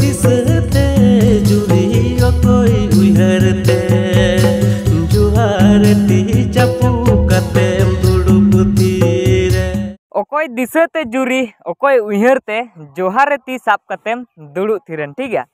जिसते जुड़ी ओ कोई उहरते जुहारती चपू कते दुड़ुबती रे। जुरी ओकोय उहरते जोहारती साप कतेम दुड़ु थिरन ठीक है?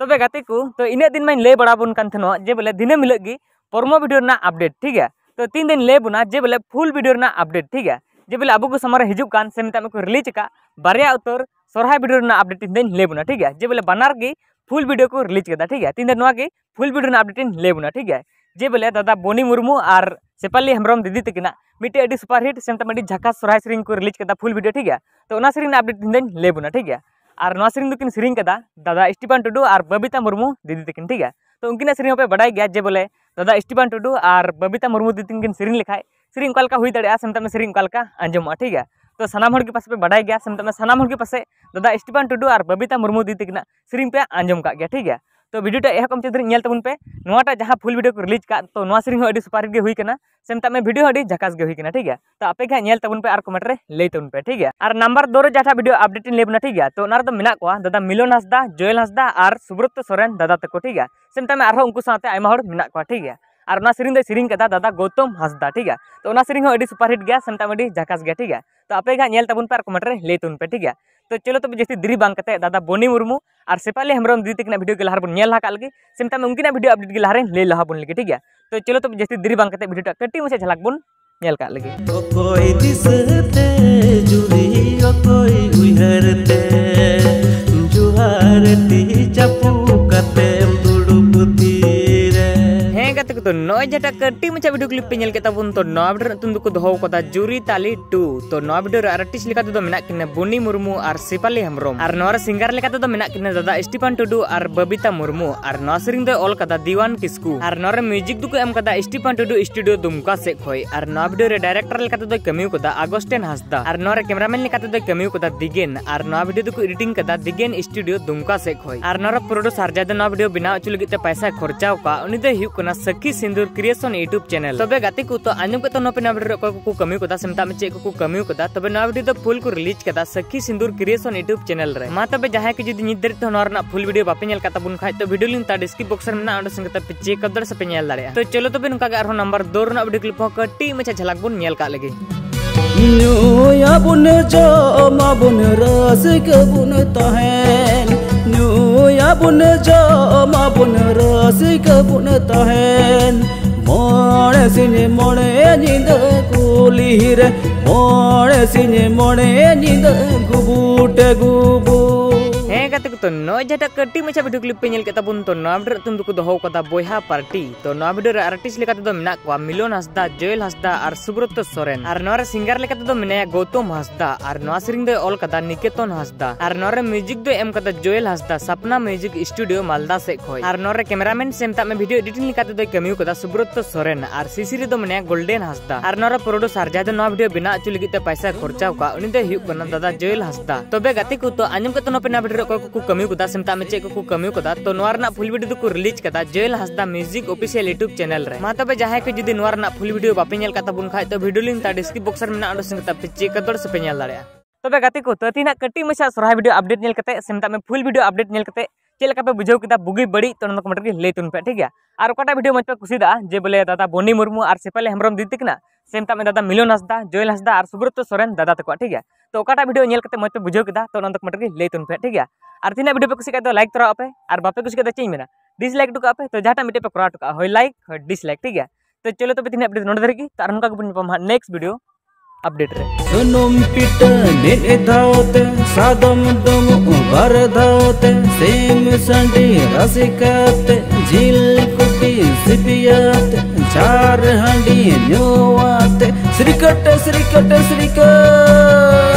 तबे गाते को तो इने दिन मैं ले बड़ा बन कन थनो जे बोले दिने मिलगी परमो वीडियो ना अपडेट, ठीक है? तो तीन दिन ले बुना, जे बोले फुल वीडियो ना अपडेट, ठीक है? जे बोले अब को समय हिजुक कान से मता को रिलीज़ का बारे उतर सोरहा वीडियो ना अपडेट तीन दिन ले बुना ठीक है? जे बोले बनार गी फुल वीडियो को रिलीज़ करता ठीक है? तीन दिन गी फुल वीडियो ना अपडेट ले बुना ठीक है? जे बोले दादा बोनी मुर्मू और सेपाली हेम्ब्रम दीदी तकिना मिट्टे सुपर हिट सेम झकास सोरहाय को रिलीज़ करता फुल वीडियो, ठीक है? तो सेरिंग अपडेट तीन दिन ले बुना ठीक है? और दुकिन सेरिंग कदा दादा स्टीफन टुडू और बबीता मुर्मू दीदी तकिन ठीक है? तो उनकिन सेरिंग पे बड़ाई गया जे बोले दादा स्टीफन टुडू और बबीता मुर्मू दीदी लिखाय सेरिंग कालका हुई दड़े सेम कालका अंजमवा ठीक है? सानाम हड़ के पास पे बड़ाई गया सेम तमे सानाम हड़ के पासे दादा स्टीफन टुडू और बबीता मुर्मू दीदी तकिना सेरिंग पे अंजम का गया, ठीक है? तो वीडियो टा एहकम चेदर नेल तबन पे नोटा जहाँ फुल वीडियो को रिलीज़ का तो नोआ सेरिंग अडी सुपर गे हुई कना सेम तमे वीडियो अडी झकास गे हुई कना ठीक है? तो आपे के नेल तबन पे आर कमेंट रे ले पे, ठीक है? और नंबर 2 रे जहाँ वीडियो अपडेट लेबना ठीक है? तो नार तो मिना को दादा मिलन हसदा जोयल हसदा और सुब्रत सोरेन दादा तको, ठीक है? सेम तमे आरो उनको साथे ठीक है? और ना सेरिंग कदा दादा गौतम हसदा, ठीक है? तो ना सेरिंग अडी सुपर हिट गया सेम तमे गया, ठीक है? तो आपे तबन पे आर कमेंट रे ले पे, ठीक है? तो चलो तब जैसे दिरी बांग दादा बोनी मुर्मू, और सेपाली हेम्ब्रम दीदी तक वीडियो के लहार बन लहा में उनकी वीडियो अपडेट के लहारे ले लहा बन लगे, ठीक है? तो चलो तब जैसे दिरी बांग कते वीडियो कटी मुझे झलक बन लगे। कोई दिसते जुरी कोई उहरते जुहार ᱛᱚ ᱱᱚᱜᱼᱚᱭ ᱡᱟᱦᱟᱸᱴᱟᱜ ᱠᱟᱹᱴᱤᱡ ᱢᱟᱪᱷᱟ ᱵᱷᱤᱰᱤᱭᱳ ᱠᱞᱤᱯ ᱯᱮ ᱧᱮᱞ ᱠᱮᱫ ᱛᱟᱵᱚᱱ ᱛᱚ ᱱᱚᱣᱟ ᱵᱷᱤᱰᱤᱭᱳ ᱧᱩᱛᱩᱢ ᱫᱚᱠᱚ ᱫᱚᱦᱚ ᱟᱠᱟᱫᱟ ᱡᱩᱨᱤ ᱛᱟᱞᱤ ᱴᱩ ᱛᱚ ᱱᱚᱣᱟ ᱵᱷᱤᱰᱤᱭᱳ ᱨᱮ ᱟᱨᱴᱤᱥᱴ ᱞᱮᱠᱟ ᱛᱮᱫᱚ ᱢᱮᱱᱟᱜ ᱠᱤᱱᱟᱹ ᱵᱩᱱᱤ ᱢᱩᱨᱢᱩ ᱟᱨ ᱥᱤᱯᱟᱞᱤ ᱦᱮᱢᱵᱨᱚᱢ ᱟᱨ ᱱᱚᱣᱟ ᱨᱮ ᱥᱤᱝᱜᱟᱨ ᱞᱮᱠᱟ ᱛᱮᱫᱚ ᱢᱮᱱᱟᱜ ᱠᱤᱱᱟᱹ ᱫᱟᱫᱟ ᱥᱴᱤᱯᱟᱱ ᱴᱩᱰᱩ ᱟᱨ ᱵᱟᱵᱤᱛᱟ ᱢᱩᱨᱢᱩ ᱟᱨ ᱱᱚᱣᱟ ᱥᱮᱨᱮᱧ ᱫᱚᱭ ᱚᱞ ᱠᱟᱫᱟ ᱫᱤᱣᱟᱱ ᱠᱤᱥᱠᱩ ᱟᱨ ᱱᱚᱣᱟ ᱨᱮ ᱢᱤᱭᱩᱡᱤᱠ ᱫᱚᱠᱚ ᱮᱢ ᱠᱟᱫᱟ ᱥᱴᱤᱯᱟᱱ ᱴᱩᱰᱩ ᱥᱴᱩᱰᱤᱭᱳ ᱫᱩᱢᱠᱟ ᱥᱮᱫ ᱠᱷᱚᱡ ᱟᱨ ᱱᱚᱣᱟ ᱵᱷᱤᱰᱤᱭᱳ ᱨᱮ ᱰᱟᱭᱨᱮᱠᱴᱚᱨ ᱞᱮᱠᱟ ᱛᱮᱫᱚᱭ ᱠᱟᱹᱢᱤ ᱟᱠᱟᱫᱟ ᱟᱜᱚᱥᱴᱮᱱ ᱦᱟᱸᱥᱫᱟ ᱟᱨ ᱱᱚᱣᱟ ᱨᱮ ᱠᱮᱢᱮᱨᱟᱢᱮᱱ ᱞᱮᱠᱟ ᱛᱮᱫᱚᱭ ᱠᱟᱹᱢᱤ ᱟᱠᱟᱫᱟ ᱫᱤᱜᱮᱱ ᱟᱨ ᱱᱚᱣᱟ ᱵᱷᱤᱰᱤᱭᱳ ᱫᱚᱠᱚ ᱮᱰᱤᱴᱤᱝ ᱠᱟᱫᱟ ᱫᱤᱜᱮᱱ ᱥᱴᱩᱰᱤᱭᱳ ᱫᱩᱢᱠᱟ ᱥᱮᱫ ᱠᱷᱚᱡ ᱟᱨ ᱱᱚᱣᱟ ᱨᱮ ᱯᱨᱚᱰᱩᱥᱟᱨ ᱡᱟᱦᱟᱸ ᱫᱚ ᱱᱚᱣᱟ ᱵᱷᱤᱰᱤᱭᱳ ᱵᱮᱱᱟᱣ ᱦᱚᱪᱚ ᱞᱟᱹᱜᱤᱫ ᱛᱮ ᱯᱟᱭᱥᱟᱭ ᱠᱷᱚᱨᱪᱟᱣ ᱟᱠᱟᱫ ᱩᱱᱤ ᱫᱚᱭ ᱦᱩᱭᱩᱜ ᱠᱟᱱᱟ Saki Sindoor creation YouTube channel तबे गाते को तो आंजम के तो ना को को कमी को सेमता में चेक को कमी को तबे ना वीडियो तो फुल को रिलीज़ कदा सखी सिंदूर क्रिएशन यूट्यूब चैनल रे मा तबे जहाँ के जदी निदर तो फुल वीडियो बापे नेल काता बुन खाय तो वीडियो लिंक ता डिस्क्रिप्शन बॉक्स में ना संग पे चेक कर दर से पे नेल दाड़े तो चलो तबे नुका के आरो नंबर 2 रना वीडियो क्लिप को कटी में झलक बुन नेल का लगे Nyuya bun jama bun rasik bun tahen bun jo ma bun rasik bun tahen mone sine mone nind kulihir mone sine mone nind gubut gubut ᱠᱚ ᱛᱚ ᱱᱚᱣᱟ ᱡᱟᱦᱟᱸᱴᱟᱜ ᱠᱟᱹᱴᱤᱡ ᱢᱟᱪᱷᱟ ᱵᱷᱤᱰᱤᱭᱳ ᱠᱞᱤᱯ ᱧᱮᱞ ᱠᱮᱫ ᱵᱚᱱ ᱛᱚ ᱱᱚᱣᱟ ᱵᱷᱤᱰᱤᱭᱳ ᱧᱩᱛᱩᱢ ᱫᱚᱦᱚ ᱟᱠᱟᱫᱟ ᱵᱚᱭᱦᱟ ᱯᱟᱨᱴᱤ ᱛᱚ ᱱᱚᱣᱟ ᱵᱷᱤᱰᱤᱭᱳ ᱨᱮ ᱟᱨᱴᱤᱥᱴ ᱞᱮᱠᱟ ᱛᱮᱫᱚ ᱢᱮᱱᱟᱜ ᱠᱚᱣᱟ ᱢᱤᱞᱚᱱ ᱦᱟᱸᱥᱫᱟ ᱡᱚᱭᱮᱞ ᱦᱟᱸᱥᱫᱟ ᱟᱨ ᱥᱩᱵᱨᱚᱛᱚ ᱥᱚᱨᱮᱱ ᱟᱨ ᱱᱚᱣᱟ ᱨᱮ ᱥᱤᱝᱜᱟᱨ ᱞᱮᱠᱟ ᱛᱮᱫᱚ ᱢᱮᱱᱟᱭᱟ ᱜᱳᱛᱚᱢ ᱦᱟᱸᱥᱫᱟ ᱟᱨ ᱱᱚᱣᱟ ᱥᱮᱨᱮᱧ ᱫᱚᱭ ᱚᱞ ᱠᱟᱫᱟ ᱱᱤᱠᱮᱛᱚᱱ ᱦᱟᱸᱥᱫᱟ ᱟᱨ ᱱᱚᱣᱟ ᱨᱮ ᱢᱤᱭᱩᱡᱤᱠ ᱫᱚᱭ ᱮᱢ ᱠᱟᱫᱟ Joel Hansda Sapna music studio ᱢᱟᱞᱫᱟ ᱥᱮᱫ ᱠᱷᱚᱱ ᱟᱨ ᱱᱚᱣᱟ ᱨᱮ ᱠᱮᱢᱮᱨᱟᱢᱮᱱ ᱥᱮ ᱢᱮᱛᱟᱜ ᱢᱮ ᱵᱷᱤᱰᱤᱭᱳ ᱮᱰᱤᱴᱤᱝ ᱞᱮᱠᱟ ᱛᱮᱫᱚᱭ ᱠᱟᱹᱢᱤ ᱟᱠᱟᱫᱟ ᱥᱩᱵᱨᱚᱛᱚ ᱥᱚᱨᱮᱱ ᱟᱨ ᱥᱤᱥᱤ ᱨᱮᱫᱚ ᱢᱮᱱᱟᱭᱟ ᱜᱳᱞᱰᱮᱱ ᱦᱟᱸᱥᱫᱟ ᱟᱨ ᱱᱚᱣᱟ ᱨᱮ ᱯᱨᱚᱰᱩᱥᱟᱨ ᱡᱟᱦᱟᱸᱭ ᱫᱚ ᱱᱚᱣᱟ ᱵᱷᱤᱰᱤᱭᱳ ᱵᱮᱱᱟᱣ ᱦᱚᱪᱚ ᱞᱟᱹᱜᱤᱫ ᱛᱮ ᱯᱟᱭᱥᱟ ᱠᱷᱚᱨᱪᱟᱣ ᱠᱟᱜ ᱩᱱᱤ ᱫᱚᱭ ᱦᱩᱭᱩᱜ ᱠᱟᱱᱟ ᱫᱟᱫᱟ ᱡᱚᱭᱮᱞ ᱦᱟᱸᱥᱫᱟ ᱛᱚᱵᱮ ᱜᱟᱛᱮ ᱠᱚ ᱛᱚ ᱟᱸᱡᱚᱢ ᱠᱟᱛᱮ ᱱᱚᱣᱟ ᱵᱷᱤᱰᱤᱭᱳ ᱨᱮ ᱚᱠᱚᱭ ᱠᱚ को को कमी कदा सेमता में चेक को कमी कदा। तो फुल वीडियो को रिलीज़ कदा। Joyel Hansda music official YouTube channel रे। मा तबे जहाँ के जदी नोर ना फुल वीडियो बापे नेल कता बुन तो वीडियो लिंक ता बॉक्स में ना चेक कर से पे नेल दाड़े। तबे गाते को तो तीना कटी मछा सोरहा वीडियो अपडेट नेल कते सेमता में फुल वीडियो अपडेट नेल कते चेक पे बुझाव किता बुगी बड़ी तो कमेंट के पे, ठीक है? और ओकाटा वीडियो मत पे जे बोले सेमता में दादा मिलन हंसदा जोयल हंसदा और सुब्रत सोरेन दादा तक ठीक है तो ओकाटा वीडियो नेल मत पे किता तो कमेंट के ले तुन पे ठीक है और तीना वीडियो पे तो लाइक तरा पे और बापे तो चेंज मेना डिसलाइक टुका पे तो जहाटा मिटे पे करा होय लाइक होय डिसलाइक ठीक है तो चलो तो तीना अपडेट नोड धरगी तो बुन नेक्स्ट वीडियो अपडेट रे Sunum pita ne dhaote sadam dum bar dhaote sem sandi rasikate jil kuti sipiyate char handi nyuate Serikat, serikat, serikat.